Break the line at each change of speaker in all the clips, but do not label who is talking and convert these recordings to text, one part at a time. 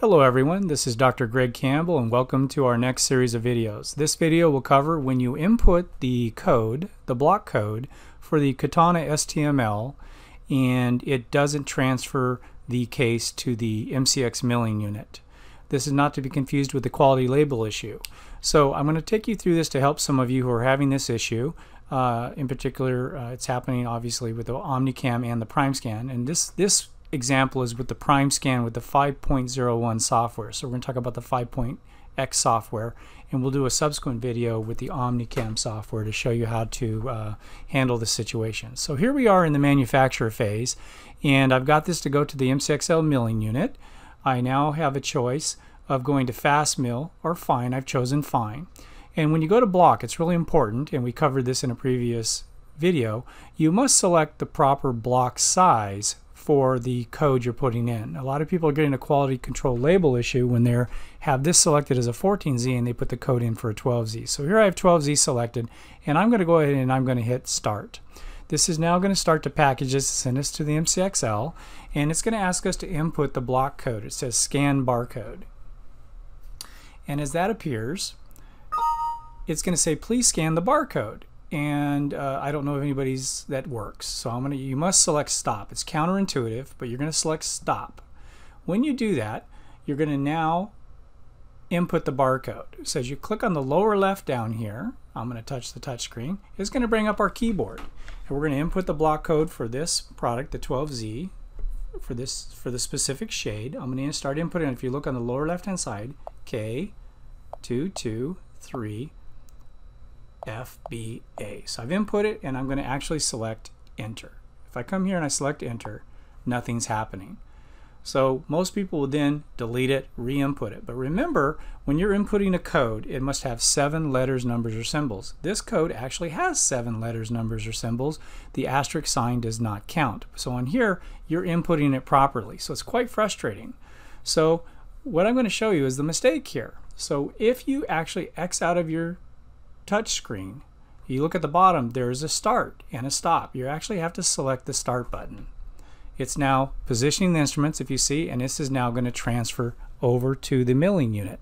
Hello everyone, this is Dr. Greg Campbell and welcome to our next series of videos. This video will cover when you input the code, the block code, for the Katana STML and it doesn't transfer the case to the MCX milling unit. This is not to be confused with the quality label issue. So I'm going to take you through this to help some of you who are having this issue. Uh, in particular, uh, it's happening obviously with the OmniCam and the PrimeScan. And this, this example is with the PrimeScan with the 5.01 software. So we're going to talk about the 5.x software and we'll do a subsequent video with the OmniCam software to show you how to uh, handle the situation. So here we are in the manufacturer phase and I've got this to go to the MCXL milling unit. I now have a choice of going to fast mill or fine. I've chosen fine. And when you go to block, it's really important, and we covered this in a previous video, you must select the proper block size for the code you're putting in. A lot of people are getting a quality control label issue when they have this selected as a 14Z and they put the code in for a 12Z. So here I have 12Z selected and I'm going to go ahead and I'm going to hit start. This is now going to start to package this, send us to the MCXL, and it's going to ask us to input the block code. It says scan barcode. And as that appears, it's going to say please scan the barcode and uh, I don't know if anybody's that works. So I'm gonna you must select stop. It's counterintuitive, but you're gonna select stop. When you do that, you're gonna now input the barcode. So as you click on the lower left down here, I'm gonna touch the touch screen. It's gonna bring up our keyboard, and we're gonna input the block code for this product, the 12Z, for this for the specific shade. I'm gonna start inputting. If you look on the lower left hand side, K, two two three FBA. So I've input it and I'm going to actually select enter. If I come here and I select enter, nothing's happening. So most people will then delete it, re-input it. But remember, when you're inputting a code, it must have seven letters, numbers, or symbols. This code actually has seven letters, numbers, or symbols. The asterisk sign does not count. So on here, you're inputting it properly. So it's quite frustrating. So what I'm going to show you is the mistake here. So if you actually X out of your touch screen, you look at the bottom, there's a start and a stop. You actually have to select the start button. It's now positioning the instruments, if you see, and this is now going to transfer over to the milling unit.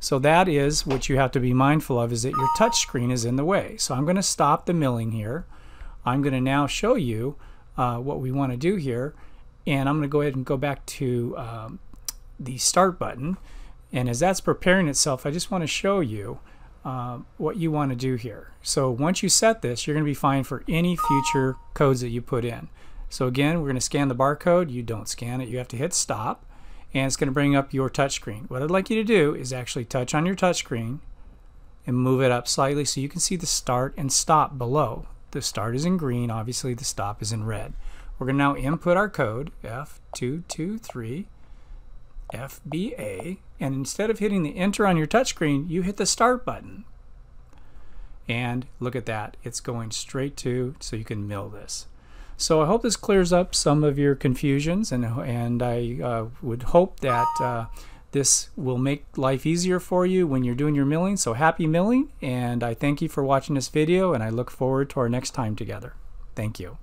So that is what you have to be mindful of is that your touch screen is in the way. So I'm going to stop the milling here. I'm going to now show you uh, what we want to do here. And I'm going to go ahead and go back to um, the start button. And as that's preparing itself, I just want to show you uh, what you want to do here. So once you set this, you're going to be fine for any future codes that you put in. So again, we're going to scan the barcode. You don't scan it. You have to hit stop, and it's going to bring up your touchscreen. What I'd like you to do is actually touch on your touchscreen and move it up slightly so you can see the start and stop below. The start is in green. Obviously, the stop is in red. We're going to now input our code, F223 FBA, and instead of hitting the enter on your touchscreen, you hit the start button. And look at that, it's going straight to, so you can mill this. So I hope this clears up some of your confusions, and, and I uh, would hope that uh, this will make life easier for you when you're doing your milling. So happy milling, and I thank you for watching this video, and I look forward to our next time together. Thank you.